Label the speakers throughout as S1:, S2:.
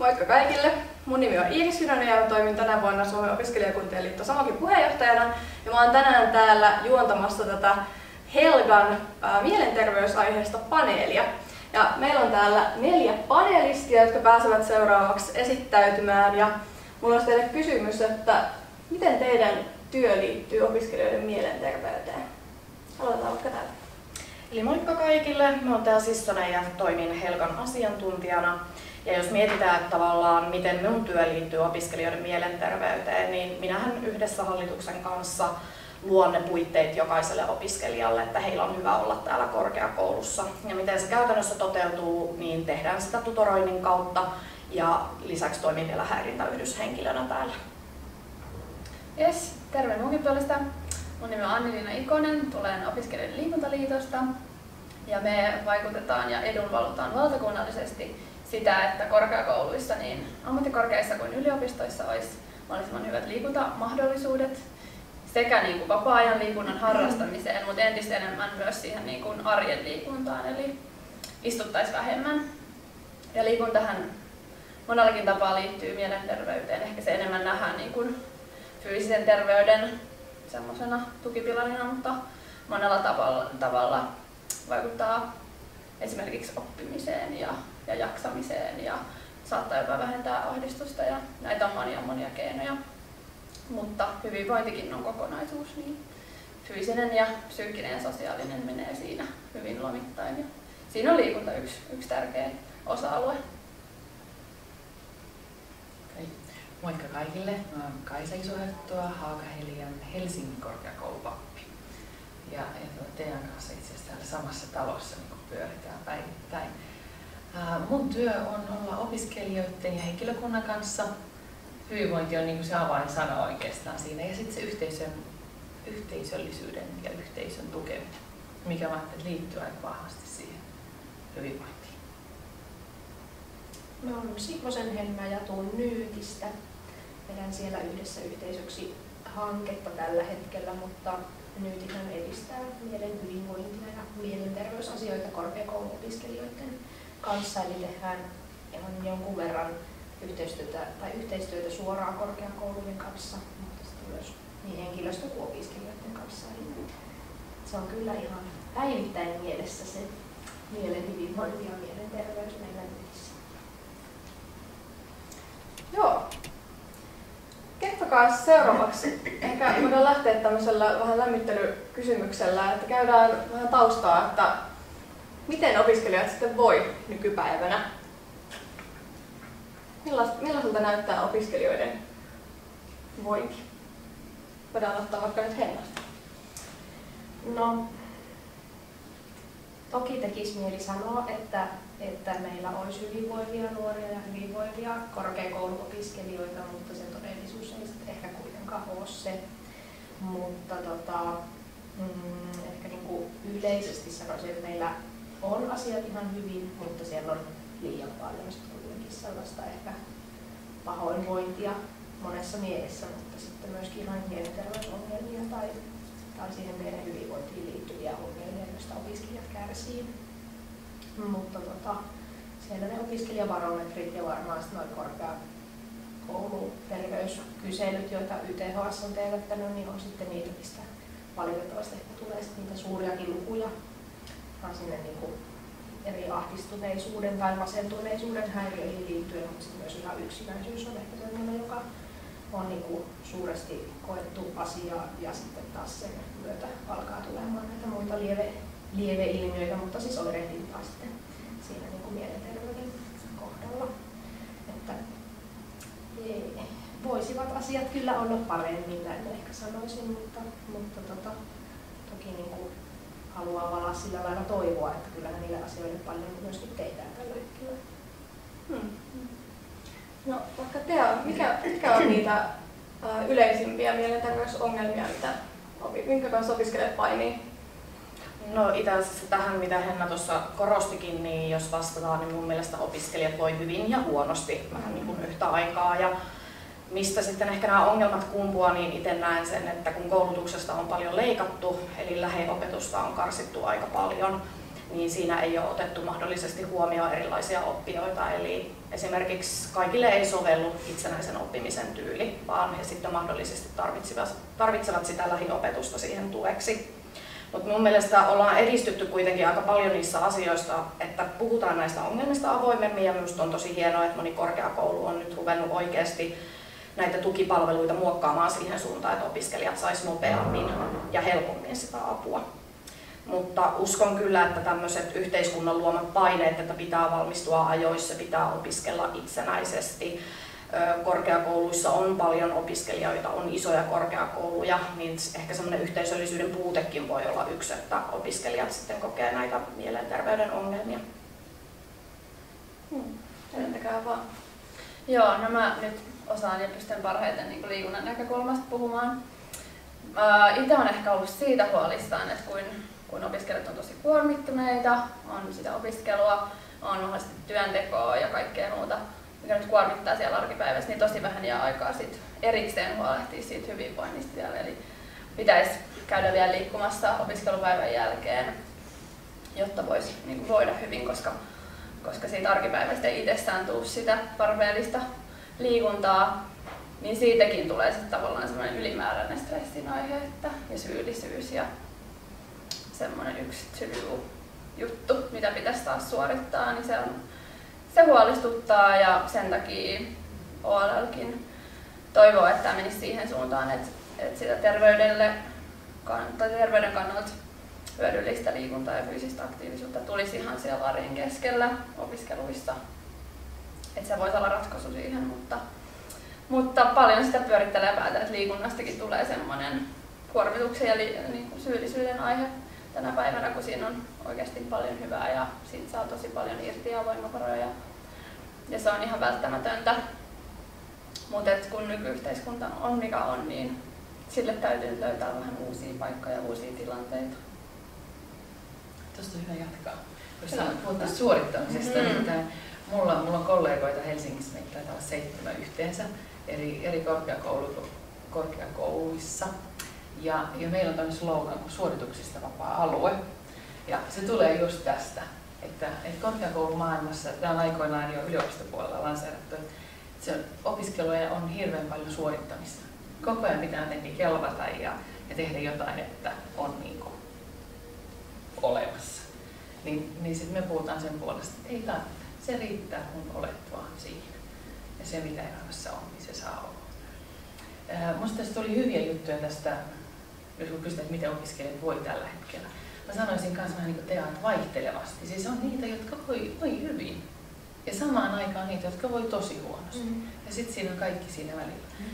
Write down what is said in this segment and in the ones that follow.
S1: Moikka kaikille! Mun nimi on Iiris Hydonen ja toimin tänä vuonna Suomen opiskelijakuntien liitto Samokin puheenjohtajana. Ja mä oon tänään täällä juontamassa tätä Helgan ää, mielenterveysaiheesta paneelia. Ja meillä on täällä neljä panelistia, jotka pääsevät seuraavaksi esittäytymään. Ja mulla olisi teille kysymys, että miten teidän työ liittyy opiskelijoiden mielenterveyteen? Aloitetaan vaikka täältä.
S2: Eli moikka kaikille, mä oon täällä Sissonen ja toimin Helgan asiantuntijana. Ja jos mietitään että tavallaan, miten minun työ liittyy opiskelijoiden mielenterveyteen, niin minähän yhdessä hallituksen kanssa luon ne puitteet jokaiselle opiskelijalle, että heillä on hyvä olla täällä korkeakoulussa. Ja miten se käytännössä toteutuu, niin tehdään sitä tutoroinnin kautta ja lisäksi toimin vielä häirintäyhdyshenkilönä täällä.
S3: Yes, terve munkin puolesta. Mun nimi on Anneliina Ikonen, tulen opiskelijoiden liikuntaliitosta ja me vaikutetaan ja edunvalutaan valtakunnallisesti sitä, että korkeakouluissa, niin ammattikorkeissa kuin yliopistoissa olisi mahdollisimman hyvät liikuntamahdollisuudet sekä niin kuin vapaa-ajan liikunnan harrastamiseen, mutta entistä enemmän myös siihen niin kuin arjen liikuntaan, eli istuttaisiin vähemmän. Ja liikuntahan monellakin tapaa liittyy mielenterveyteen, ehkä se enemmän nähdään niin kuin fyysisen terveyden semmoisena tukipilarina, mutta monella tavalla, tavalla vaikuttaa esimerkiksi oppimiseen ja, ja jaksamiseen ja saattaa jopa vähentää ahdistusta ja näitä on monia monia keinoja. Mutta hyvinvointikin on kokonaisuus, niin fyysinen ja psyykkinen ja sosiaalinen menee siinä hyvin lomittain. Ja siinä on liikunta yksi, yksi tärkeä osa-alue.
S4: Moikka kaikille. Mä oon Kaisa Isohettua, Haakahelian Helsingin korkeakoulupappi. Ja, ja teidän kanssa itse asiassa täällä samassa talossa niin pyöritään päivittäin. Mun työ on olla opiskelijoiden ja henkilökunnan kanssa. Hyvinvointi on niin kuin se avainsana oikeastaan siinä. Ja sitten se yhteisön, yhteisöllisyyden ja yhteisön tukeminen, mikä mä liittyy aika vahvasti siihen hyvinvointiin.
S5: Mä oon Sipposen Helmä ja tuun Nyytistä. Vedän siellä yhdessä yhteisöksi hanketta tällä hetkellä, mutta Nyytihän edistää mielen hyvinvointia ja mielenterveysasioita korkeakouluopiskelijoiden kanssa. Eli tehdään ihan jonkun verran yhteistyötä, tai yhteistyötä suoraan korkeakoulujen kanssa, mutta sitten myös niin henkilöstön kuin opiskelijoiden kanssa. Eli se on kyllä ihan päivittäin mielessä se mielen hyvinvointi ja mielenterveys meillä yhdessä.
S1: Joo. Kertokaa seuraavaksi. Ehkä voidaan lähteä tämmöisellä vähän lämmittelykysymyksellä, että käydään vähän taustaa, että miten opiskelijat sitten voi nykypäivänä? Millaiselta näyttää opiskelijoiden vointi? Voidaan ottaa vaikka nyt Hennasta.
S5: No, toki tekisi mieli sanoa, että, että meillä olisi hyvinvoivia nuoria ja hyvinvoivia korkeakouluopiskelijoita, mutta se todellisuus ei sitten ehkä kuitenkaan ole se. Mutta tota, mm, ehkä niin kuin yleisesti sanoisin, että meillä on asiat ihan hyvin, mutta siellä on liian paljon kuitenkin sellaista ehkä pahoinvointia monessa mielessä, mutta sitten myöskin ihan mielenterveysongelmia tai, tai siihen meidän hyvinvointiin liittyviä ongelmia, joista opiskelijat kärsii. Mutta tota, siellä ne opiskelijabarometrit ja varmaan noin korkea kouluterveyskyselyt, joita YTHS on teetättänyt, niin on sitten niitä, mistä valitettavasti ehkä tulee niitä suuriakin lukuja sinne niin kuin eri ahdistuneisuuden tai masentuneisuuden häiriöihin liittyen, mutta myös ihan yksinäisyys on ehkä sellainen, joka on niin kuin suuresti koettu asia ja sitten taas sen myötä alkaa tulemaan näitä muita lieve, lieveilmiöitä, mutta siis oirehdintaa sitten siinä niin kuin mielenterveyden kohdalla. Että ei, voisivat asiat kyllä olla paremmin, näin ehkä sanoisin, mutta, mutta tota, toki niin kuin haluaa valaa sillä lailla toivoa, että kyllähän niille asioille paljon myöskin tehdään tällä hetkellä. Hmm.
S1: No vaikka Tea, mikä, mikä on niitä yleisimpiä mielenterveysongelmia, mitä, minkä kanssa opiskelijat painii?
S2: No itse asiassa tähän, mitä Henna tuossa korostikin, niin jos vastataan, niin mun mielestä opiskelijat voi hyvin ja huonosti vähän niin kuin yhtä aikaa. Ja mistä sitten ehkä nämä ongelmat kumpuaa, niin itse näen sen, että kun koulutuksesta on paljon leikattu, eli lähiopetusta on karsittu aika paljon, niin siinä ei ole otettu mahdollisesti huomioon erilaisia oppijoita. Eli esimerkiksi kaikille ei sovellu itsenäisen oppimisen tyyli, vaan he sitten mahdollisesti tarvitsevat, tarvitsevat sitä lähiopetusta siihen tueksi. Mutta mun mielestä ollaan edistytty kuitenkin aika paljon niissä asioista, että puhutaan näistä ongelmista avoimemmin ja minusta on tosi hienoa, että moni korkeakoulu on nyt ruvennut oikeasti näitä tukipalveluita muokkaamaan siihen suuntaan, että opiskelijat sais nopeammin ja helpommin sitä apua. Mutta uskon kyllä, että tämmöiset yhteiskunnan luomat paineet, että pitää valmistua ajoissa, pitää opiskella itsenäisesti, korkeakouluissa on paljon opiskelijoita, on isoja korkeakouluja, niin ehkä semmoinen yhteisöllisyyden puutekin voi olla yksi, että opiskelijat sitten kokee näitä mielenterveyden ongelmia.
S1: Hmm. vaan.
S3: Joo, no mä nyt osaan ja pystyn parhaiten niin liikunnan näkökulmasta puhumaan. Itse on ehkä ollut siitä huolissaan, että kun, kun opiskelijat on tosi kuormittuneita, on sitä opiskelua, on mahdollisesti työntekoa ja kaikkea muuta, mikä nyt kuormittaa siellä arkipäivässä, niin tosi vähän jää aikaa sit erikseen huolehtia siitä hyvinvoinnista vielä. Eli pitäisi käydä vielä liikkumassa opiskelupäivän jälkeen, jotta voisi niin voida hyvin, koska, koska siitä arkipäivästä ei itsessään tule sitä tarpeellista liikuntaa, niin siitäkin tulee sitten tavallaan semmoinen ylimääräinen stressin aihe että, ja syyllisyys ja semmoinen yksi juttu, mitä pitäisi taas suorittaa, niin se on se huolestuttaa ja sen takia OLLkin toivoo, että tämä menisi siihen suuntaan, että, että sitä terveydelle, tai terveyden kannalta hyödyllistä liikuntaa ja fyysistä aktiivisuutta tulisi ihan siellä arjen keskellä opiskeluissa. Että se voisi olla ratkaisu siihen, mutta, mutta paljon sitä pyörittelee päätä, että liikunnastakin tulee semmoinen kuormituksen ja li, niin kuin syyllisyyden aihe tänä päivänä, kun siinä on oikeasti paljon hyvää ja siitä saa tosi paljon irti ja voimavaroja. Ja se on ihan välttämätöntä. Mutta kun nykyyhteiskunta on mikä on, niin sille täytyy löytää vähän uusia paikkoja ja uusia tilanteita.
S4: Tuosta on hyvä jatkaa. Jos puhutaan suorittamisesta, mm. niin tämä, mulla, mulla on kollegoita Helsingissä, meitä taitaa olla seitsemän yhteensä eri, eri korkeakoulu, korkeakouluissa. Ja, ja meillä on tämmöinen slogan kuin suorituksista vapaa alue. Ja se tulee just tästä, että, että korkeakoulumaailmassa, tämä on aikoinaan jo yliopistopuolella lanseerattu, että se opiskeluja on hirveän paljon suorittamista. Koko ajan pitää jotenkin kelvata ja, ja tehdä jotain, että on niin kuin olemassa. Niin, niin sitten me puhutaan sen puolesta, että ei tarvitse. Se riittää, kun olet vaan siinä. Ja se, mitä elämässä on, niin se saa olla. Minusta tästä tuli hyviä juttuja tästä jos kysytään, että miten opiskelijat voi tällä hetkellä. Mä sanoisin myös vähän niin teat vaihtelevasti. Siis on niitä, jotka voi, voi hyvin. Ja samaan aikaan niitä, jotka voi tosi huonosti. Mm. Ja sitten siinä on kaikki siinä välillä. Mm.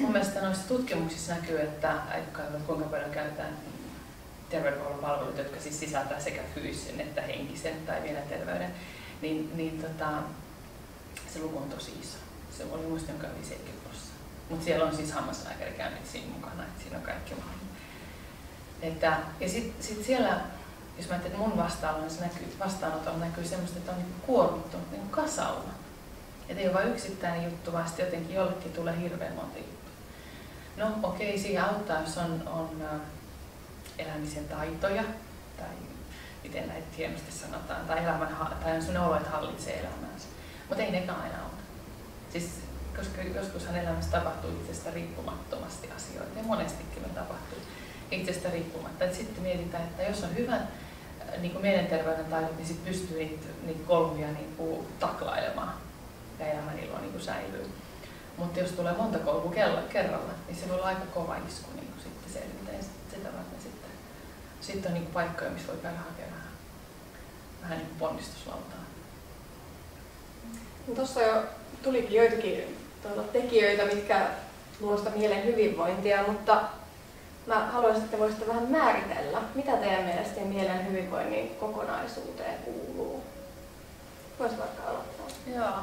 S4: Mun mielestä noissa tutkimuksissa näkyy, että kuinka paljon käytetään terveydenhuollon palveluita, jotka siis sisältää sekä fyysisen että henkisen tai vielä terveyden, niin, niin tota, se luku on tosi iso. Se oli muista jonka yli 70 prosenttia. Mutta siellä on siis hammaslääkärikäynnit siinä mukana, että siinä on kaikki mahdollista. Että, ja sitten sit siellä, jos mä että mun vastaanotolla näkyy, vastaanotolla näkyy semmoista, että on niin kuormittunut niin kasauma. Että ei ole vain yksittäinen juttu, vaan sitten jotenkin jollekin tulee hirveän monta juttua. No okei, okay, siihen auttaa, jos on, on elämisen taitoja, tai miten näitä hienosti sanotaan, tai, elämän, tai on sellainen olo, että hallitsee elämäänsä. Mutta ei nekään aina auta. Siis, koska joskushan elämässä tapahtuu itsestä riippumattomasti asioita, ja monestikin me tapahtuu itsestä riippumatta. Et sitten mietitään, että jos on hyvä äh, niin kuin mielenterveyden taidot, niin sitten pystyy niitä, niitä kolmia niin kuin taklailemaan ja elämän ilo niin kuin säilyy. Mutta jos tulee monta koulua kerralla, niin se voi olla aika kova isku niin kuin sitten selvitä. Ja sitä varten sitten, on niin kuin paikkoja, missä voi käydä hakemaan vähän, vähän niin kuin ponnistuslautaa.
S1: No Tuossa jo tulikin joitakin tuota, tekijöitä, mitkä luovat sitä mielen hyvinvointia, mutta Mä haluaisin, että voisitte vähän määritellä, mitä teidän mielestä mielen hyvinvoinnin kokonaisuuteen kuuluu. Voisi vaikka aloittaa.
S3: Joo.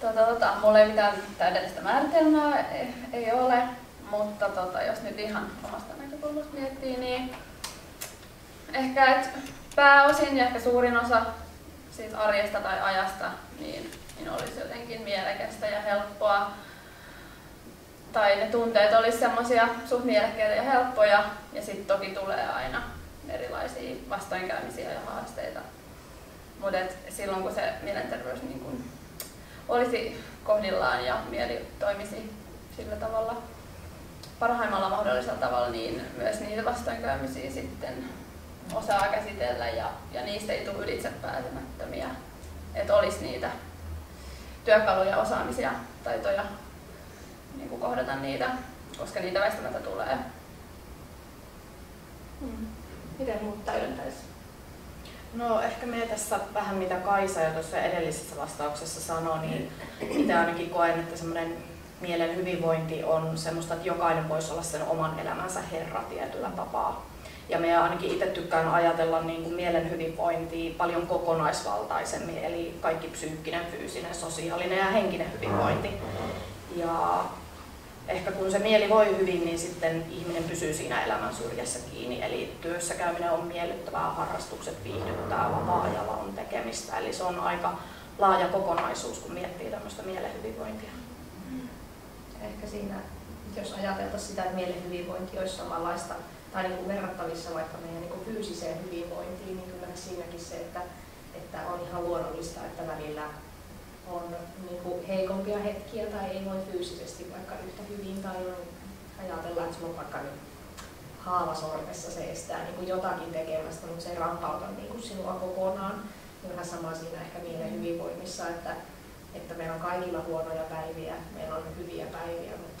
S3: Tota, tota, mulla ei mitään täydellistä määritelmää ei, ei ole, mutta tota, jos nyt ihan omasta näkökulmasta miettii, niin ehkä et pääosin ja ehkä suurin osa siitä arjesta tai ajasta niin, niin olisi jotenkin mielekästä ja helppoa tai ne tunteet olisi semmoisia suht mielekkäitä ja helppoja ja sitten toki tulee aina erilaisia vastoinkäymisiä ja haasteita. Mutta silloin kun se mielenterveys niin kun olisi kohdillaan ja mieli toimisi sillä tavalla parhaimmalla mahdollisella tavalla, niin myös niitä vastoinkäymisiä sitten osaa käsitellä ja, ja niistä ei tule ylitse pääsemättömiä. Että olisi niitä työkaluja, osaamisia, taitoja niin kuin kohdata niitä, koska niitä väistämättä tulee.
S1: Hmm. Miten muut täydentäisi?
S2: No ehkä me tässä vähän mitä Kaisa jo tuossa edellisessä vastauksessa sanoi, niin itse ainakin koen, että semmoinen mielen hyvinvointi on semmoista, että jokainen voisi olla sen oman elämänsä herra tietyllä tapaa. Ja me ainakin itse tykkään ajatella niin kuin mielen hyvinvointia paljon kokonaisvaltaisemmin, eli kaikki psyykkinen, fyysinen, sosiaalinen ja henkinen hyvinvointi. Ja ehkä kun se mieli voi hyvin, niin sitten ihminen pysyy siinä elämän syrjässä kiinni. Eli työssä käyminen on miellyttävää, harrastukset viihdyttää, vapaa-ajalla on tekemistä. Eli se on aika laaja kokonaisuus, kun miettii tämmöistä mielen hyvinvointia.
S5: Ehkä siinä, jos ajateltaisiin sitä, että mielen hyvinvointi olisi samanlaista tai niin kuin verrattavissa vaikka meidän niin kuin fyysiseen hyvinvointiin, niin kyllä siinäkin se, että, että on ihan luonnollista, että välillä on niin kuin heikompia hetkiä tai ei voi fyysisesti vaikka yhtä hyvin tai on, ajatellaan, että sulla on vaikka nyt haava sormessa, se estää niin kuin jotakin tekemästä, mutta se ei rampauta niin kuin sinua kokonaan. Ja vähän sama siinä ehkä mielen hyvinvoinnissa, että, että meillä on kaikilla huonoja päiviä, meillä on hyviä päiviä, mutta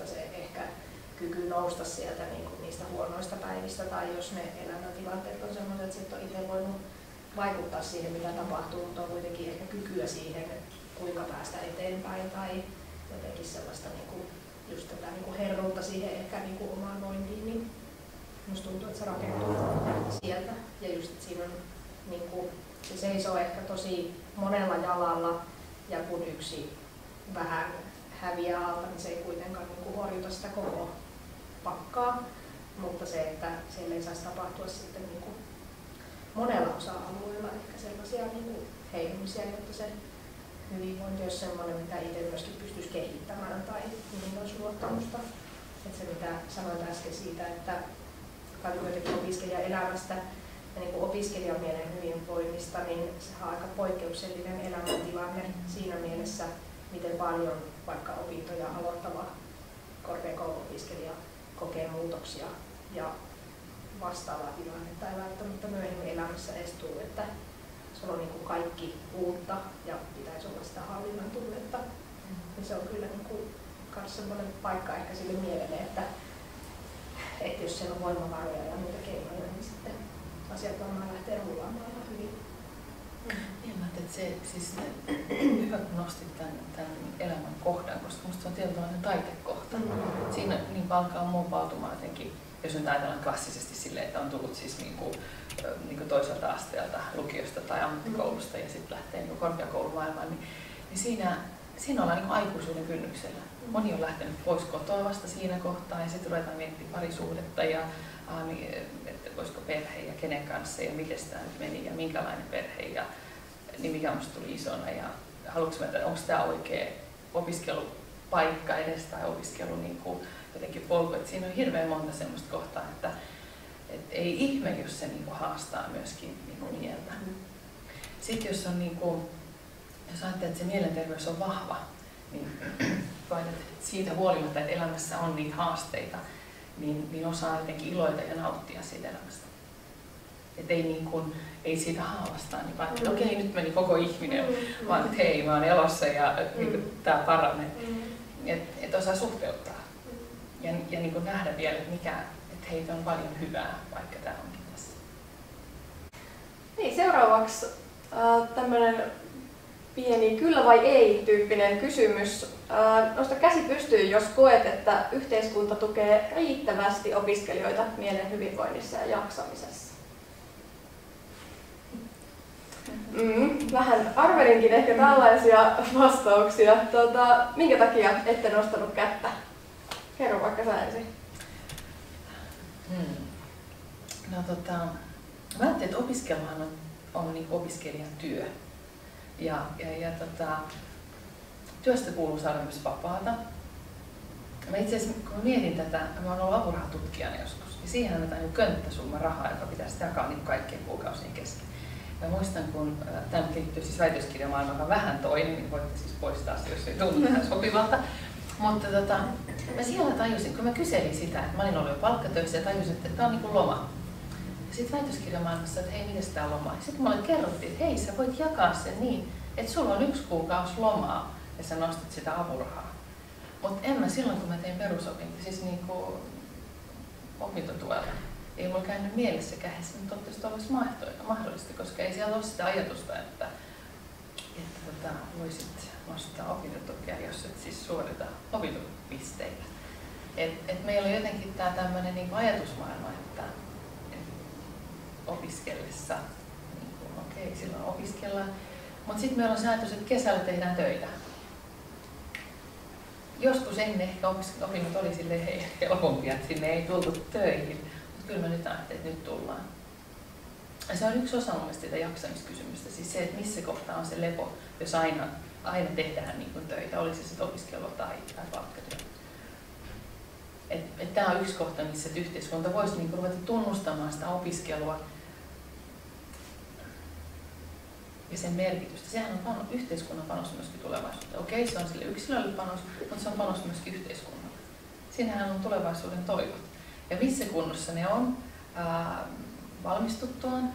S5: kyky nousta sieltä niin kuin niistä huonoista päivistä tai jos ne elämäntilanteet on sellaiset, että sitten on itse voinut vaikuttaa siihen, mitä tapahtuu, mutta on kuitenkin ehkä kykyä siihen, kuinka päästä eteenpäin tai jotenkin sellaista niin kuin, just tätä niin kuin herruutta siihen ehkä niin kuin omaan vointiin, niin musta tuntuu, että se rakentuu sieltä. Ja just, että siinä on niin kuin, se seisoo ehkä tosi monella jalalla ja kun yksi vähän häviää alta, niin se ei kuitenkaan niin kuin horjuta sitä koko pakkaa, mutta se, että siellä ei saisi tapahtua sitten niin kuin monella osa-alueella ehkä sellaisia niin kuin heilumisia, jotta se hyvinvointi olisi sellainen, mitä itse myöskin pystyisi kehittämään tai mihin olisi luottamusta. Että se mitä sanoit äsken siitä, että paljon kuitenkin opiskelijaelämästä ja niin kuin opiskelijan mielen hyvinvoinnista, niin se on aika poikkeuksellinen elämäntilanne siinä mielessä, miten paljon vaikka opintoja aloittava korkeakouluopiskelija kokee muutoksia ja vastaavaa tilannetta ei välttämättä myöhemmin elämässä edes tule, että sulla on niin kuin kaikki uutta ja pitäisi olla sitä hallinnan tunnetta. Niin se on kyllä niin kuin myös sellainen paikka ehkä sille mielelle, että, että jos siellä on voimavaroja ja muita keinoja, niin sitten asiat varmaan lähtee rullaamaan hyvin.
S4: Niin, että se, siis hyvä kun nostit tämän, tämän elämän kohdan, koska minusta se on tietynlainen taitekohta. Mm. Siinä niin alkaa muopautumaan jotenkin, jos nyt ajatellaan klassisesti silleen, että on tullut siis niin kuin, niin kuin toiselta asteelta, lukiosta tai ammattikoulusta ja sitten lähtee niin korkeakoulumaailmaan, niin, niin siinä, siinä ollaan niin aikuisuuden kynnyksellä. Moni on lähtenyt pois kotoa vasta siinä kohtaa ja sitten ruvetaan miettimään parisuhdetta ja että voisiko perhe ja kenen kanssa ja miten tämä nyt meni ja minkälainen perhe ja niin mikä minusta tuli isona ja haluatko että onko tämä oikea opiskelupaikka edes tai opiskelu niin kuin jotenkin polku. Että siinä on hirveän monta sellaista kohtaa, että et ei ihme, jos se niin kuin haastaa myöskin niin kuin mieltä. Sitten jos on niin kuin, jos ajattelee, että se mielenterveys on vahva, niin vain, että siitä huolimatta, että elämässä on niitä haasteita, niin, niin osaa jotenkin iloita ja nauttia siitä elämästä. Että ei, niin kuin, ei siitä haavasta, niin vaan, että mm. okei, okay, nyt meni koko ihminen, mm. vaan että hei, mä oon elossa ja mm. niin kuin, tää paranee. Mm. Että et osaa suhteuttaa mm. ja, ja niin kuin nähdä vielä, että mikä, että heitä on paljon hyvää, vaikka tämä onkin tässä.
S1: Niin, seuraavaksi äh, tämmöinen pieni kyllä vai ei tyyppinen kysymys. Nosta käsi pystyyn, jos koet, että yhteiskunta tukee riittävästi opiskelijoita mielen hyvinvoinnissa ja jaksamisessa. Mm, vähän arvelinkin ehkä tällaisia vastauksia. Tota, minkä takia ette nostanut kättä? Kerro vaikka sä ensin.
S4: Hmm. No tota, mä ajattelin, että opiskeluhan on, on niin opiskelijan työ. Ja, ja, ja tota, työstä kuuluu saada myös vapaata. Mä itse asiassa, kun mä mietin tätä, mä oon ollut apurahatutkijana joskus. Ja siihen annetaan niin könttäsumma rahaa, joka pitäisi jakaa niin kaikkien kuukausien kesken. Ja muistan, kun tämä liittyy siis väitöskirjamaailmaan vähän toinen, niin voitte siis poistaa se, jos ei tunnu tähän sopivalta. Mutta tota, mä siellä tajusin, kun mä kyselin sitä, että mä olin ollut jo palkkatöissä ja tajusin, että tämä on niin kuin loma. Sitten väitöskirjamaailmassa, että hei, miten tämä loma? Sitten mulle kerrottiin, että hei, sä voit jakaa sen niin, että sulla on yksi kuukausi lomaa ja sä nostat sitä apurahaa. Mutta en mä silloin, kun mä tein perusopinto, siis niin kuin opintotuella, ei mulla käynyt mielessäkään, että se nyt olisi mahdollista, koska ei siellä ole sitä ajatusta, että, että tota, voisit nostaa opintotukea, jos et siis suorita opintopisteitä. Et, et meillä on jotenkin tämä tämmöinen niin ajatusmaailma, että et opiskellessa, niin okei, silloin opiskellaan, mutta sitten meillä on ajatus, että kesällä tehdään töitä. Joskus ennen ehkä opinnot oli sille helpompia, että sinne ei tultu töihin, mutta kyllä mä nyt ajattelin, että nyt tullaan. Ja se on yksi osa mun sitä jaksamiskysymystä, siis se, että missä kohtaa on se lepo, jos aina, aina tehdään niin kuin töitä, olisi se sitten opiskelua tai, tai palkkatyö. Tämä on yksi kohta, missä yhteiskunta voisi niin ruveta tunnustamaan sitä opiskelua ja sen merkitystä. Sehän on panos, yhteiskunnan panos myöskin tulevaisuuteen. Okei, se on sille yksilölle panos, mutta se on panos myöskin yhteiskunnalle. Siinähän on tulevaisuuden toivot. Ja missä kunnossa ne on ää, valmistuttuaan,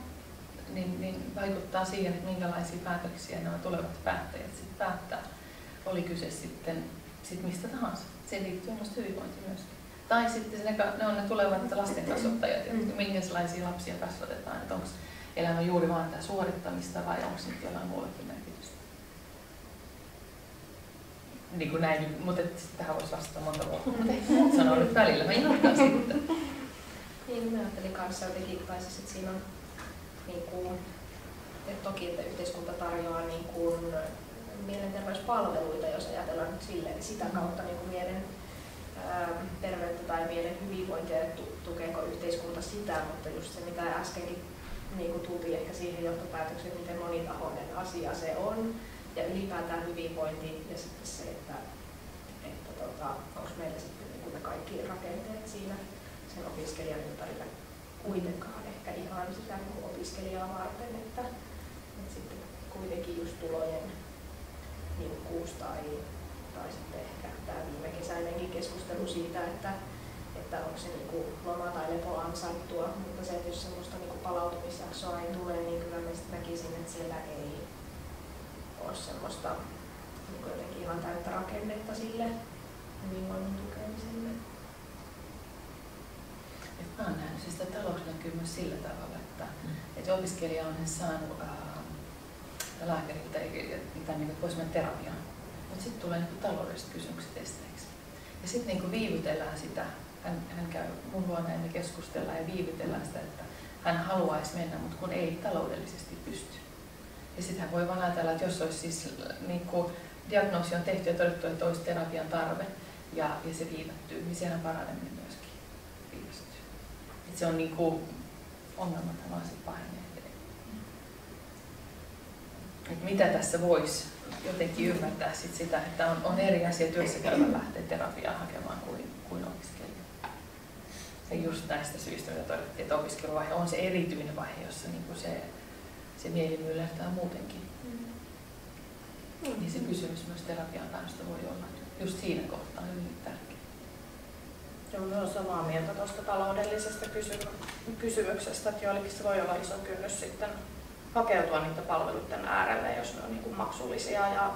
S4: niin, niin vaikuttaa siihen, että minkälaisia päätöksiä nämä tulevat päättäjät sitten päättää. Oli kyse sitten sit mistä tahansa. Se liittyy myös hyvinvointiin myöskin. Tai sitten ne, ne on ne tulevat lastenkasvattajat, mm. minkälaisia lapsia kasvatetaan. Että onko elämä juuri vain tämä suorittamista vai onko nyt jollain muullakin merkitystä? Niin kuin näin, mutta tähän voisi vastata monta vuotta. Mutta ehkä muut sanoo nyt välillä, mä jatkan sitten.
S5: Niin, mä ajattelin kanssa jotenkin, tai siis, että siinä on niin kuin, että toki, että yhteiskunta tarjoaa niin kuin, mielenterveyspalveluita, jos ajatellaan nyt silleen, niin sitä kautta niin kuin mielen terveyttä tai mielen hyvinvointia, että tukeeko yhteiskunta sitä, mutta just se mitä äskenkin niin kuin tultiin ehkä siihen johtopäätökseen, miten monitahoinen asia se on ja ylipäätään hyvinvointi ja sitten se, että, että tota, onko meillä sitten niin kuin ne kaikki rakenteet siinä sen opiskelijan ympärillä kuitenkaan ehkä ihan sitä niin opiskelijaa varten, että, että sitten kuitenkin just tulojen niukkuus tai, tai sitten ehkä tämä viime kesäinenkin keskustelu siitä, että, että onko se niin kuin loma tai lepo ansaittua, mutta se, että jos semmoista niin kuin palautumisjaksoa ei tule, niin kyllä mä näkisin, että siellä ei ole semmoista niin kuin jotenkin ihan täyttä rakennetta sille hyvinvoinnin tukemiselle.
S4: Mä oon nähnyt, siis että talous näkyy myös sillä tavalla, että, mm. että opiskelija on saanut äh, lääkäriltä, tai niin, voisi mennä terapiaan. Mutta sitten tulee niin taloudelliset kysymykset esteeksi. Ja sitten niin viivytellään sitä, hän, hän käy mun luona ja keskustellaan ja viivytellään sitä, että hän haluaisi mennä, mutta kun ei taloudellisesti pysty. Ja sitten hän voi vaan ajatella, että jos olisi siis niin kuin, diagnoosi on tehty ja todettu, että olisi terapian tarve ja, ja se viivättyy, niin sehän paraneminen myöskin viivästyy. Et se on niin kuin, ongelmat vaan pahenee Et mitä tässä voisi jotenkin ymmärtää sit sitä, että on, on eri asia työssä käyvä lähteä terapiaa hakemaan kuin, kuin opiskelija. Ja just näistä syistä, mitä todettiin, että opiskeluvaihe on se erityinen vaihe, jossa niin kuin se, se mieli myllertää muutenkin. Mm. Niin se kysymys myös terapian päästä voi olla just siinä kohtaa hyvin tärkeä.
S2: Joo, mä olen samaa mieltä tuosta taloudellisesta kysymyksestä, että joillekin se voi olla iso kynnys sitten hakeutua niiden palveluiden äärelle, jos ne on niin kuin maksullisia ja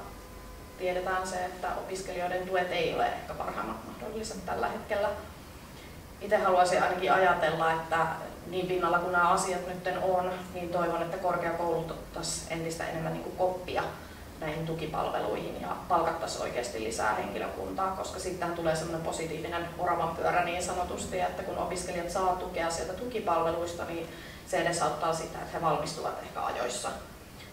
S2: tiedetään se, että opiskelijoiden tuet ei ole ehkä parhaimmat mahdolliset tällä hetkellä. Itse haluaisin ainakin ajatella, että niin pinnalla kuin nämä asiat nyt on, niin toivon, että korkeakoulut ottaisiin entistä enemmän niin kuin koppia näihin tukipalveluihin ja palkattaisiin oikeasti lisää henkilökuntaa, koska sitten tulee semmoinen positiivinen oravan pyörä niin sanotusti, että kun opiskelijat saa tukea sieltä tukipalveluista, niin se edesauttaa sitä, että he valmistuvat ehkä ajoissa.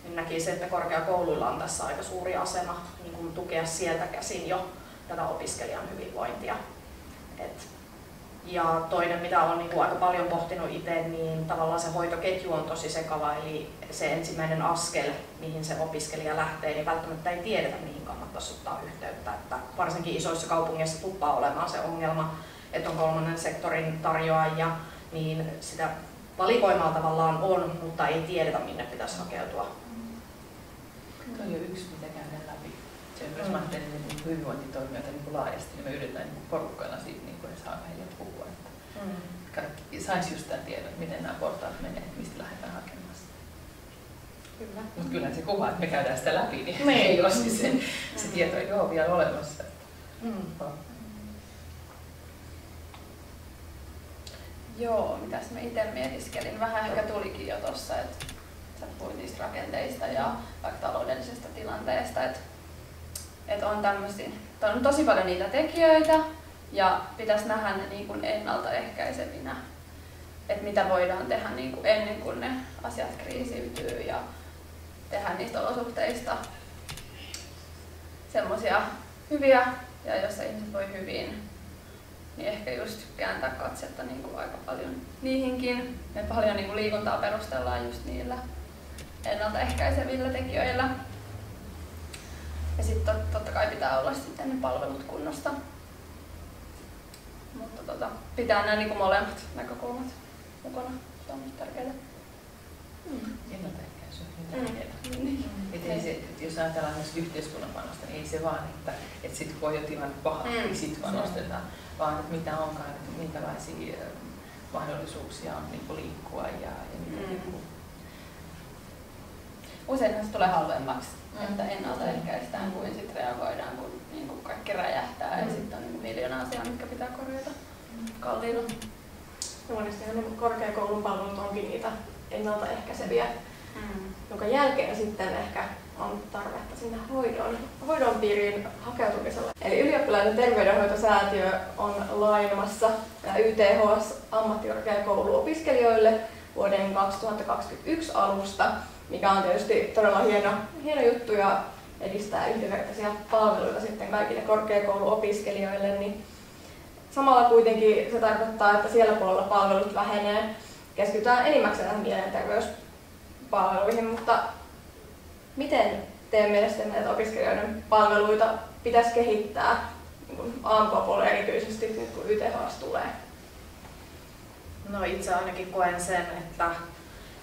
S2: Niin näki se, että korkeakouluilla on tässä aika suuri asema niin kuin tukea sieltä käsin jo tätä opiskelijan hyvinvointia. Et ja toinen, mitä olen niin aika paljon pohtinut itse, niin tavallaan se hoitoketju on tosi sekava, eli se ensimmäinen askel, mihin se opiskelija lähtee, niin välttämättä ei tiedetä, mihin kannattaisi ottaa yhteyttä. Että varsinkin isoissa kaupungeissa tuppaa olemaan se ongelma, että on kolmannen sektorin tarjoajia, niin sitä valikoimaa tavallaan on, mutta ei tiedetä minne pitäisi hakeutua.
S4: Tuo on yksi, mitä käydään läpi. Se, jos mä ajattelen niin hyvinvointitoimijoita niin kuin laajasti, niin me yritetään niin porukkoina siitä niin kuin saa heille puhua. Että mm. kaikki saisi just tämän tiedon, miten nämä portaat menee, mistä lähdetään hakemaan. Kyllä. Mutta kyllä se kuva, että me käydään sitä läpi, niin Me ei ole siis se, se tieto ei ole vielä olemassa. Mm.
S3: Joo, mitäs mä itse mietiskelin. Vähän ehkä tulikin jo tuossa, että sä puhuit niistä rakenteista ja vaikka taloudellisesta tilanteesta, että, että on tämmöisiä, on tosi paljon niitä tekijöitä ja pitäisi nähdä ne niin kuin ennaltaehkäisevinä, että mitä voidaan tehdä niin kuin ennen kuin ne asiat kriisiytyy ja tehdä niistä olosuhteista semmoisia hyviä ja jos ihmiset voi hyvin, niin ehkä just kääntää katsetta niin kuin aika paljon niihinkin. Me paljon niin kuin liikuntaa perustellaan just niillä ennaltaehkäisevillä tekijöillä. Ja sitten tot, totta kai pitää olla sitten ne palvelut kunnosta. Mutta tota, pitää nämä niin molemmat näkökulmat mukana. Se on tärkeää.
S4: Mm. Ennaltaehkäisy on tärkeää. Mm. Et ei se, jos ajatellaan myös yhteiskunnan panosta, niin ei se vaan, että, että sitten kun on jo tilanne paha, mm. niin sitten panostetaan, vaan että mitä onkaan, että minkälaisia mahdollisuuksia on niin liikkua ja, ja mitä mm. niin kuin...
S3: Useinhan se tulee halvemmaksi, mm. että ennaltaehkäistään kuin sitten reagoidaan, kun niin kuin kaikki räjähtää mm. ja sitten on niin miljoona asiaa, mitkä pitää korjata mm. kalliilla.
S1: No monestihan niin korkeakoulun palvelut onkin niitä ennaltaehkäiseviä mm. jonka jälkeen sitten ehkä on tarvetta sinne hoidon, hoidon piiriin hakeutumisella. Eli ylioppilaiden terveydenhoitosäätiö on lainamassa YTHS ammattikorkeakouluopiskelijoille vuoden 2021 alusta, mikä on tietysti todella hieno, hieno juttu ja edistää yhdenvertaisia palveluita sitten kaikille korkeakouluopiskelijoille, niin samalla kuitenkin se tarkoittaa, että siellä puolella palvelut vähenee. Keskitytään enimmäkseen tähän mielenterveys palveluihin, mutta miten teidän mielestä näitä opiskelijoiden palveluita pitäisi kehittää niin AMK-puolella erityisesti kun YTHS tulee?
S2: No itse ainakin koen sen, että,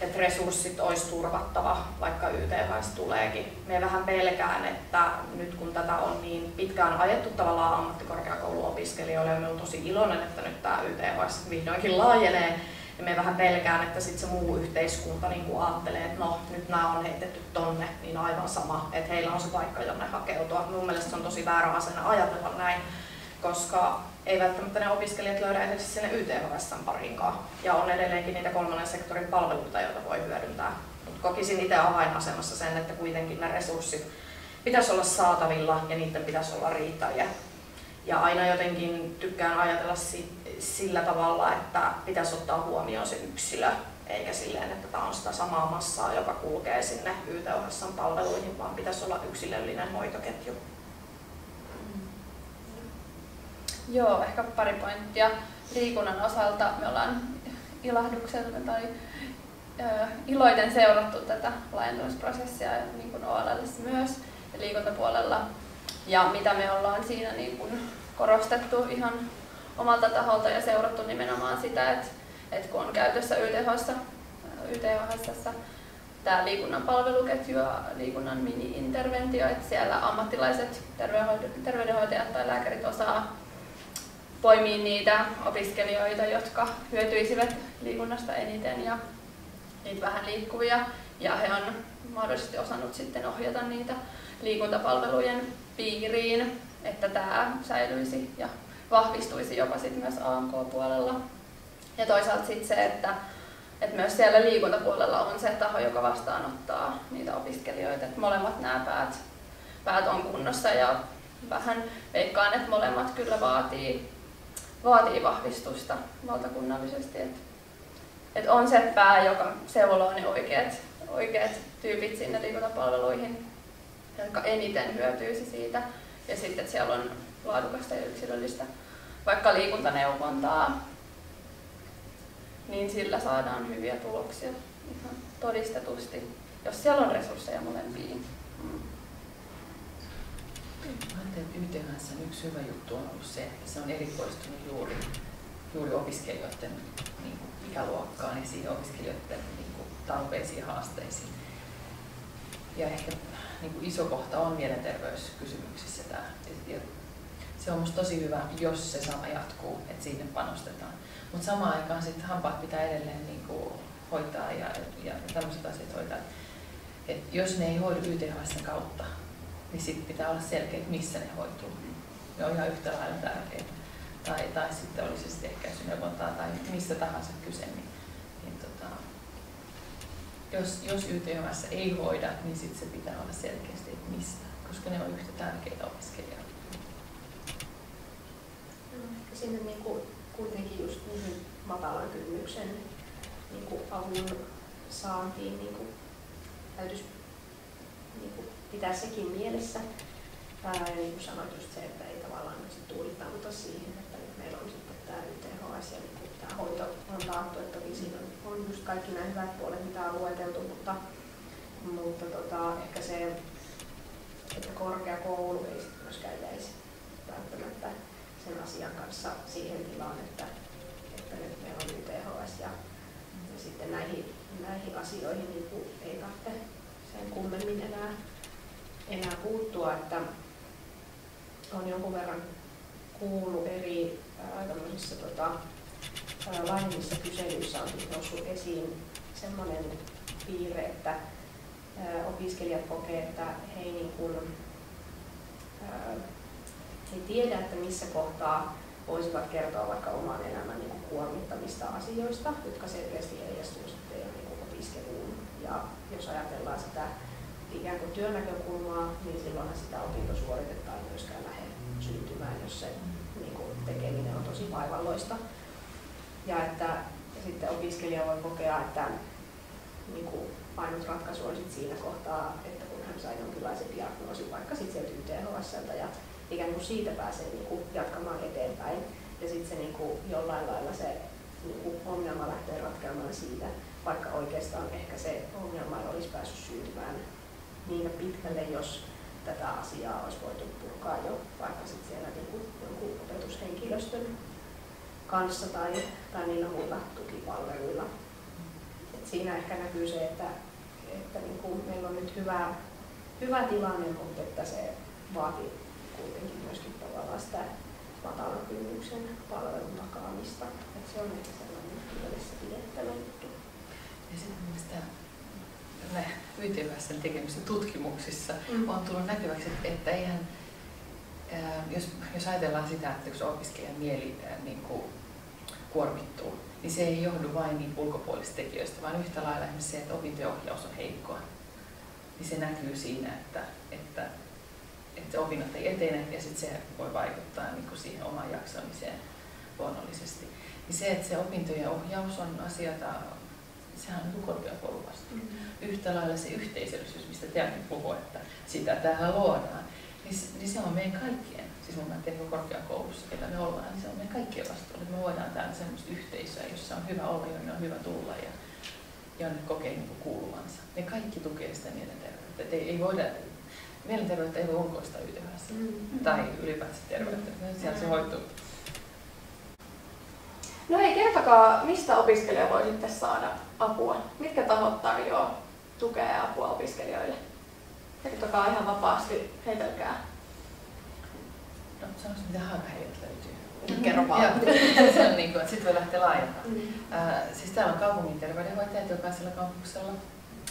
S2: että resurssit olisi turvattava, vaikka YTHS tuleekin. Me vähän pelkään, että nyt kun tätä on niin pitkään ajettu tavallaan ammattikorkeakouluopiskelijoille, ja olen tosi iloinen, että nyt tämä YTHS vihdoinkin laajenee, ja me vähän pelkään, että sitten se muu yhteiskunta niin kuin ajattelee, että no nyt nämä on heitetty tonne, niin aivan sama, että heillä on se paikka, jonne hakeutua. Mun mielestä se on tosi väärä asenne ajatella näin, koska ei välttämättä ne opiskelijat löydä edes sinne YTHSn pariinkaan. Ja on edelleenkin niitä kolmannen sektorin palveluita, joita voi hyödyntää. Mutta kokisin itse avainasemassa sen, että kuitenkin ne resurssit pitäisi olla saatavilla ja niiden pitäisi olla riittäviä. Ja aina jotenkin tykkään ajatella sillä tavalla, että pitäisi ottaa huomioon se yksilö, eikä silleen, että tämä on sitä samaa massaa, joka kulkee sinne YTOHSn palveluihin, vaan pitäisi olla yksilöllinen hoitoketju.
S3: Joo, ehkä pari pointtia. Liikunnan osalta me ollaan ilahduksella tai ö, iloiten seurattu tätä laajentumisprosessia niin kuin OLL myös ja liikuntapuolella. Ja mitä me ollaan siinä niin kuin korostettu ihan omalta taholta ja seurattu nimenomaan sitä, että, että kun on käytössä YTHS, YTHS tämä liikunnan palveluketju ja liikunnan mini-interventio, että siellä ammattilaiset terveydenhoitajat tai lääkärit osaa poimia niitä opiskelijoita, jotka hyötyisivät liikunnasta eniten ja niitä vähän liikkuvia. Ja he on mahdollisesti osannut sitten ohjata niitä liikuntapalvelujen piiriin, että tämä säilyisi ja vahvistuisi jopa sit myös AMK-puolella. Ja toisaalta sitten se, että, että myös siellä liikuntapuolella on se taho, joka vastaanottaa niitä opiskelijoita, että molemmat nämä päät, päät on kunnossa ja vähän veikkaan, että molemmat kyllä vaatii, vaatii vahvistusta valtakunnallisesti. Että, että on se pää, joka seuloo ne oikeat, oikeat tyypit sinne liikuntapalveluihin, jotka eniten hyötyisi siitä. Ja sitten, että siellä on laadukasta ja yksilöllistä vaikka liikuntaneuvontaa, niin sillä saadaan hyviä tuloksia ihan todistetusti, jos siellä on resursseja molempiin. Mm.
S4: YTHS yksi hyvä juttu on ollut se, että se on erikoistunut juuri, juuri opiskelijoiden niin kuin, ikäluokkaan ja siihen opiskelijoiden niin kuin, tarpeisiin ja haasteisiin. Ja ehkä niin kuin, iso kohta on mielenterveyskysymyksissä tämä. Ja se on minusta tosi hyvä, jos se sama jatkuu, että sinne panostetaan. Mutta samaan aikaan sitten hampaat pitää edelleen niin kuin, hoitaa ja, ja tämmöiset asiat hoitaa. Et jos ne ei hoidu YTHS kautta, niin sitten pitää olla selkeä, että missä ne hoituu. Ne on ihan yhtä lailla tärkeitä. Tai, tai sitten olisi sitten ehkäisyneuvontaa tai missä tahansa kyse. Niin, niin tota, jos, jos YTHS ei hoida, niin sitten se pitää olla selkeästi, että mistä, koska ne on yhtä tärkeitä opiskelijoita.
S5: Sinne niin kuin, kuitenkin just niin matalan kynnyksen niin kuin avun saantiin niin kuin, täytyisi pitää sekin mielessä. Ää, niin kuin sanoit just se, että ei tavallaan nyt tuudittauduta siihen, että nyt meillä on sitten tämä YTHS ja niin tämä hoito on taattu, että toki siinä on, on just kaikki nämä hyvät puolet, mitä on lueteltu, mutta, mutta tota, ehkä se, että korkeakoulu ei sitten myöskään jäisi välttämättä sen asian kanssa siihen tilaan, että, että nyt meillä on YTHS ja, ja sitten näihin, näihin asioihin niin ei tarvitse sen kummemmin enää, enää puuttua, että on jonkun verran kuullut eri tämmöisissä tota, laajemmissa kyselyissä on noussut esiin sellainen piirre, että ää, opiskelijat kokee, että he ei, niin kuin, ää, ei tiedä, että missä kohtaa voisivat kertoa vaikka oman elämän niin kuin kuormittamista asioista, jotka selkeästi heijastuu sitten jo niin kuin opiskeluun. Ja jos ajatellaan sitä ikään kuin työn näkökulmaa, niin silloinhan sitä opintosuoritetta ei myöskään lähde syntymään, jos se niin kuin, tekeminen on tosi vaivalloista. Ja että ja sitten opiskelija voi kokea, että niin kuin, ainut ratkaisu on sit siinä kohtaa, että kun hän sai jonkinlaisen diagnoosin vaikka sitten sieltä YTHSltä ja ikään kuin siitä pääsee niin kuin, jatkamaan eteenpäin. Ja sitten se niin kuin, jollain lailla se niin kuin, ongelma lähtee ratkeamaan siitä, vaikka oikeastaan ehkä se ongelma ei olisi päässyt syntymään niin pitkälle, jos tätä asiaa olisi voitu purkaa jo vaikka sit siellä niin kuin, jonkun opetushenkilöstön kanssa tai, tai niillä muilla tukipalveluilla. Et siinä ehkä näkyy se, että, että niin kuin meillä on nyt hyvä, hyvä tilanne, mutta että se vaatii kuitenkin myöskin tavallaan sitä matalan kynnyksen palvelun takaamista. Et se on ehkä sellainen mielessä pidettävä juttu.
S4: Ja sitten YTHSn tekemissä tutkimuksissa mm. on tullut näkyväksi, että eihän, jos, jos ajatellaan sitä, että jos opiskelijan mieli niin kuin, kuormittuu, niin se ei johdu vain niin ulkopuolisista tekijöistä, vaan yhtä lailla esimerkiksi se, että opintoohjaus on heikkoa. Niin se näkyy siinä, että, että, että opinnot ei etene ja sitten se voi vaikuttaa niin kuin siihen omaan jaksamiseen luonnollisesti. Niin se, että se opintojen ohjaus on asia, sehän on korkeakouluvasta. Mm-hmm. Yhtä lailla se yhteisöllisyys, mistä teilläkin puhuu, että sitä täällä luodaan, niin, niin se on meidän kaikkien, siis mun mielestä niin korkeakoulussa, ketä me ollaan, niin se on meidän kaikkien vastuulla, me voidaan täällä semmoista yhteisöä, jossa on hyvä olla, jonne on hyvä tulla ja, ja ne kokee niin kuuluvansa. Ne kaikki tukee sitä mielenterveyttä. Et ei, ei voida, mielenterveyttä ei voi ulkoistaa YTHS mm-hmm. tai ylipäätään terveyttä. Siellä se hoituu.
S1: No hei, kertokaa, mistä opiskelija voi sitten saada apua? Mitkä tahot tarjoaa tukea ja apua opiskelijoille? Kertokaa ihan vapaasti, heitelkää.
S4: No, sanois mitä hankkeet löytyy.
S2: Mm. Kerro vaan.
S4: se on niin kuin, sitten voi lähteä laajentamaan. Mm. Äh, siis täällä on kaupungin terveydenhoitajat jokaisella kampuksella.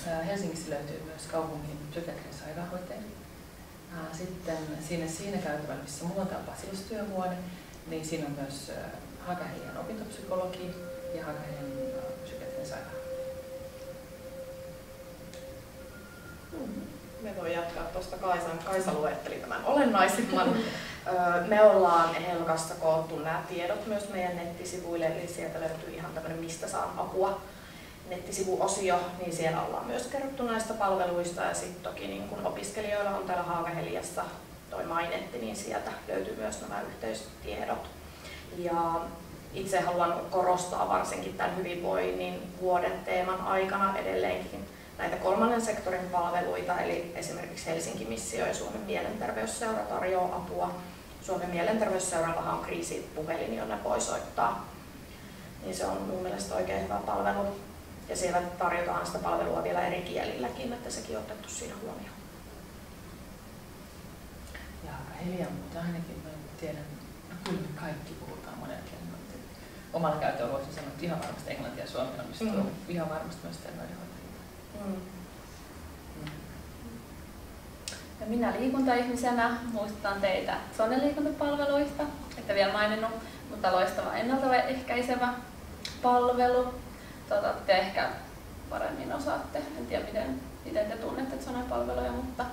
S4: Äh, Helsingissä löytyy myös kaupungin psykiatrisen sairaanhoitaja. Äh, sitten siinä, siinä käytävällä, missä mulla on tämä basilustyöhuone, niin siinä on myös äh, Hakaheidän opintopsykologi ja Hakaheidän psykiatrinen sairaanhoitaja.
S2: Mm-hmm. Me voi jatkaa tuosta Kaisan. Kaisa luetteli tämän olennaisimman. Me ollaan Helkassa koottu nämä tiedot myös meidän nettisivuille, eli sieltä löytyy ihan tämmöinen mistä saa apua nettisivuosio, niin siellä ollaan myös kerrottu näistä palveluista ja sitten toki niin kun opiskelijoilla on täällä Haakaheliassa toi mainetti, niin sieltä löytyy myös nämä yhteystiedot. Ja itse haluan korostaa varsinkin tämän hyvinvoinnin vuoden teeman aikana edelleenkin näitä kolmannen sektorin palveluita, eli esimerkiksi Helsinki Missio ja Suomen mielenterveysseura tarjoaa apua. Suomen mielenterveysseurallahan on kriisipuhelin, jonne voi soittaa. Niin se on mun mielestä oikein hyvä palvelu. Ja siellä tarjotaan sitä palvelua vielä eri kielilläkin, että sekin on otettu siinä huomioon.
S4: Ja Helia, mutta ainakin mä tiedän, kyllä me kaikki puhutaan monen kielen. Omalla käytöllä voisin sanoa, että ihan varmasti englantia ja suomi onnistuu. Mm. Ihan varmasti myös terveydenhoitajia. Mm.
S3: Mm. Ja minä liikuntaihmisenä muistutan teitä Sonen liikuntapalveluista, että vielä maininnut, mutta loistava ennaltaehkäisevä palvelu. Tota, te ehkä paremmin osaatte, en tiedä miten, miten te tunnette Sonen palveluja, mutta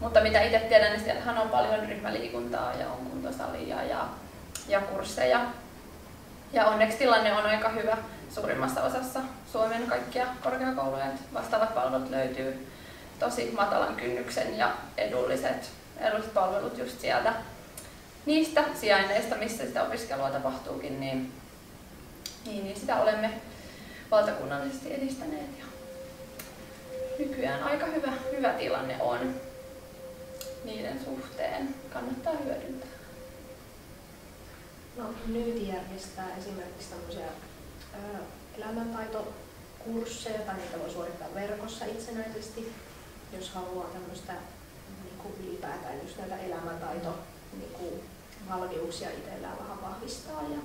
S3: mutta mitä itse tiedän, niin siellähän on paljon ryhmäliikuntaa ja on kuntosalia ja, ja kursseja. Ja onneksi tilanne on aika hyvä suurimmassa osassa Suomen kaikkia korkeakouluja. Vastaavat palvelut löytyy tosi matalan kynnyksen ja edulliset, edulliset palvelut just sieltä niistä sijainneista, missä sitä opiskelua tapahtuukin, niin, niin, niin sitä olemme valtakunnallisesti edistäneet. Ja nykyään aika hyvä, hyvä tilanne on niiden suhteen kannattaa hyödyntää.
S5: No, nyt järjestää esimerkiksi tämmöisiä ö, elämäntaitokursseja tai niitä voi suorittaa verkossa itsenäisesti, jos haluaa tämmöistä niin kuin ylipäätään just näitä elämäntaito niin kuin valmiuksia itsellään vähän vahvistaa. Ja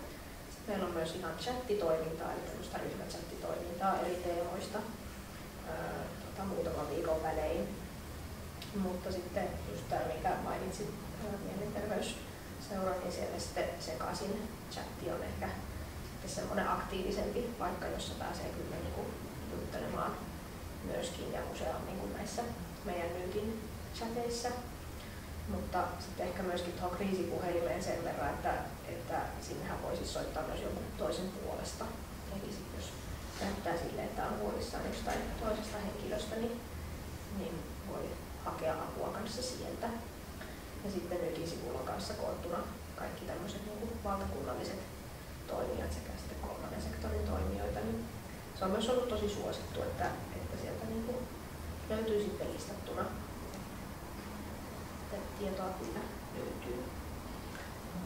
S5: meillä on myös ihan chattitoimintaa, eli tämmöistä ryhmächattitoimintaa eri teemoista ö, tota, muutaman viikon välein mutta sitten just tämä, mikä mainitsit, mielenterveysseura, niin siellä sitten sekaisin chatti on ehkä semmoinen aktiivisempi paikka, jossa pääsee kyllä niin kuin juttelemaan myöskin ja useammin kuin näissä meidän nyytin chateissa. Mutta sitten ehkä myöskin tuohon kriisipuhelimeen sen verran, että, että sinnehän voisi siis soittaa myös jonkun toisen puolesta. Eli sit jos näyttää sille, että on huolissaan jostain toisesta henkilöstä, niin, niin voi hakea apua kanssa sieltä. Ja sitten nytkin sivulla kanssa koottuna kaikki tämmöiset niin valtakunnalliset toimijat sekä sitten kolmannen sektorin toimijoita, niin se on myös ollut tosi suosittu, että, että sieltä niin kuin löytyy sitten listattuna. Että tietoa kyllä löytyy.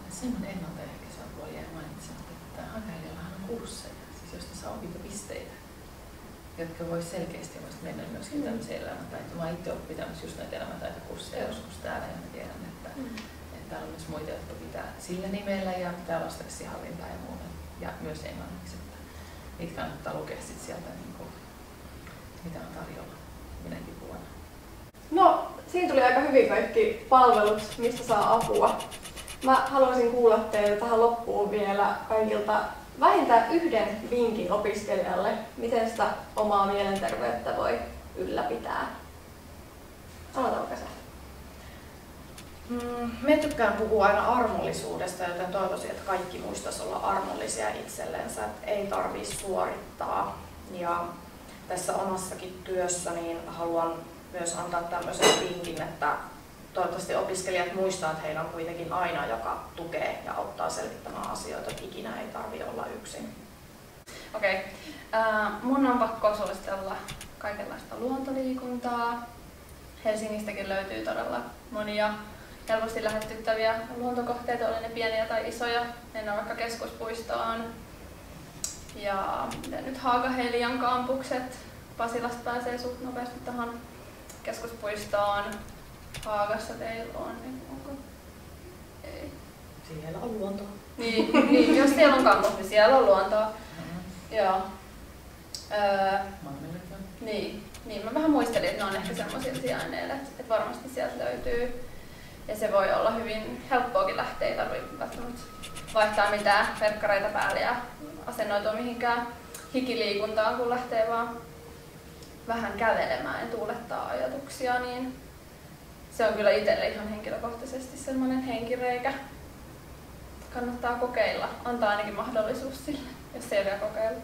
S4: Semmoinen ennaltaehkäisevä puoli jäi mainitsematta, että Hakailillahan on kursseja, siis josta saa opintopisteitä jotka vois selkeästi voisi mennä myöskin mm. tämmöisiä elämäntaitoja. Mä itse opin just näitä elämäntaitokursseja mm. joskus täällä ja mä tiedän, että, mm. että täällä on myös muita, jotka pitää sillä nimellä ja pitää lastensihallintaa ja muuta. Ja myös englanniksi, että niitä kannattaa lukea sit sieltä, niin kuin, mitä on tarjolla minäkin vuonna.
S1: No, siinä tuli aika hyvin kaikki palvelut, mistä saa apua. Mä haluaisin kuulla teiltä tähän loppuun vielä kaikilta vähintään yhden vinkin opiskelijalle, miten sitä omaa mielenterveyttä voi ylläpitää. Sanotaanko se?
S2: Mm, me tykkään puhua aina armollisuudesta, joten toivoisin, että kaikki muistaisi olla armollisia itsellensä, että ei tarvitse suorittaa. Ja tässä omassakin työssä niin haluan myös antaa tämmöisen vinkin, että toivottavasti opiskelijat muistaa, että heillä on kuitenkin aina, joka tukee ja auttaa selvittämään asioita, että ikinä ei tarvi olla yksin.
S3: Okei. Okay. Äh, mun on pakko suositella kaikenlaista luontoliikuntaa. Helsingistäkin löytyy todella monia helposti lähestyttäviä luontokohteita, oli ne pieniä tai isoja. Mennään vaikka keskuspuistoon. Ja nyt Haagahelian kampukset. Pasilasta pääsee suht nopeasti tähän keskuspuistoon. Haagassa teillä on, niin onko? Ei.
S2: Siellä on luontoa.
S3: Niin, niin jos siellä on kampus, niin siellä on luontoa. Mm-hmm. Joo. Öö, niin, niin, mä vähän muistelin, että ne on ehkä semmoisia sijainneilla, että, että varmasti sieltä löytyy. Ja se voi olla hyvin helppoakin lähteä, ei tarvitse välttämättä vaihtaa mitään verkkareita päälle ja asennoitua mihinkään hikiliikuntaan, kun lähtee vaan vähän kävelemään ja tuulettaa ajatuksia, niin se on kyllä itselle ihan henkilökohtaisesti sellainen henkireikä. Kannattaa kokeilla, antaa ainakin mahdollisuus sille, jos ei vielä kokeilla.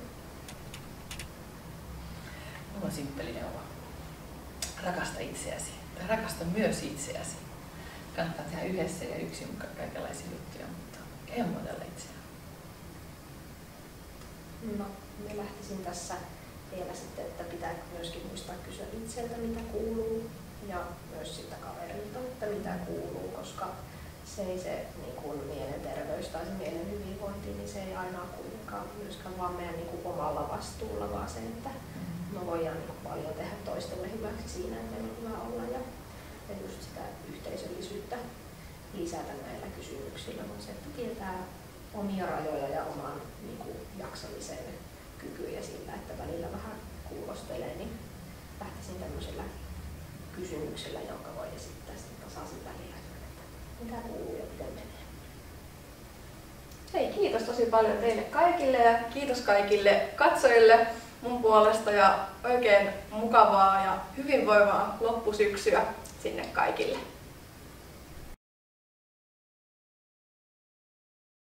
S4: Mulla on simppeli neuvo. Rakasta itseäsi. Tai rakasta myös itseäsi. Kannattaa tehdä yhdessä ja yksin kaikenlaisia juttuja, mutta hemmotella itseään.
S5: No, me lähtisin tässä vielä sitten, että pitää myöskin muistaa kysyä itseltä, mitä kuuluu ja myös sitä kaverilta, että mitä kuuluu, koska se ei se niin kuin mielenterveys tai se mielen hyvinvointi, niin se ei aina kuitenkaan myöskään vaan meidän niin kuin omalla vastuulla, vaan se, että me voidaan niin kuin paljon tehdä toistemme hyväksi siinä, että meillä on hyvä olla ja, ja just sitä yhteisöllisyyttä lisätä näillä kysymyksillä, mutta se, että tietää omia rajoja ja oman niin kuin, jaksamisen kykyjä sillä, että välillä vähän kuulostelee, niin lähtisin tämmöisellä kysymyksellä, jonka voi esittää sitten tasaisin välillä, että mitä kuuluu ja miten menee.
S1: Hei, kiitos tosi paljon teille kaikille ja kiitos kaikille katsojille mun puolesta ja oikein mukavaa ja hyvinvoivaa loppusyksyä sinne kaikille.